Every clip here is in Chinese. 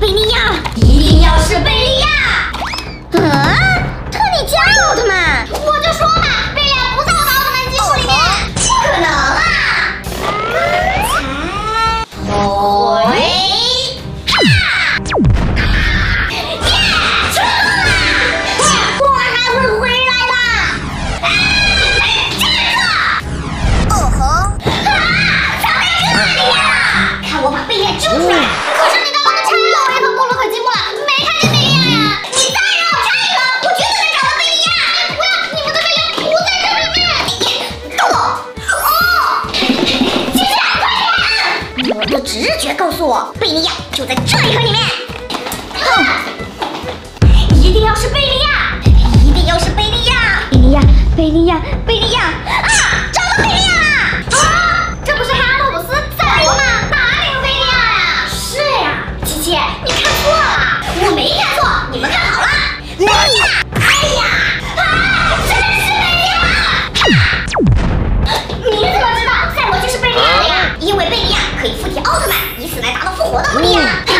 贝利亚，一定要是贝利亚！啊，特尼加奥特曼！我就说嘛，贝利亚不在我的奥特曼基础里面，不可能啊！嗯、哦。直觉告诉我，贝利亚就在这一盒里面。一定要是贝利亚，一定要是贝利亚，贝利亚，贝利亚，贝利亚。我的福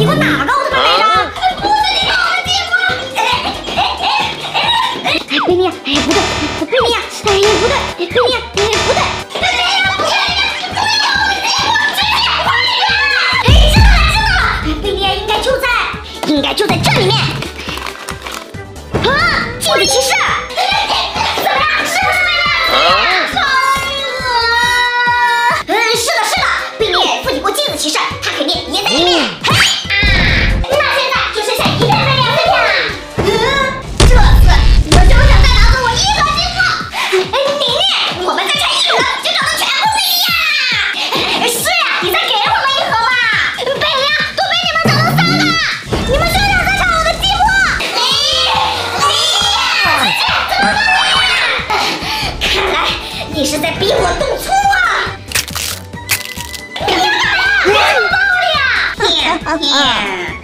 你给我哪个奥特曼来着？不，我的！贝利亚，不对，贝利亚，不对，贝利亚，不对，贝利亚，不贝利亚，你我的？快点！知道了，知道了，贝利亚应该就在，应该就在这里面。啊，禁止骑士！你是在逼我动粗啊！你要干嘛？你暴力！啊！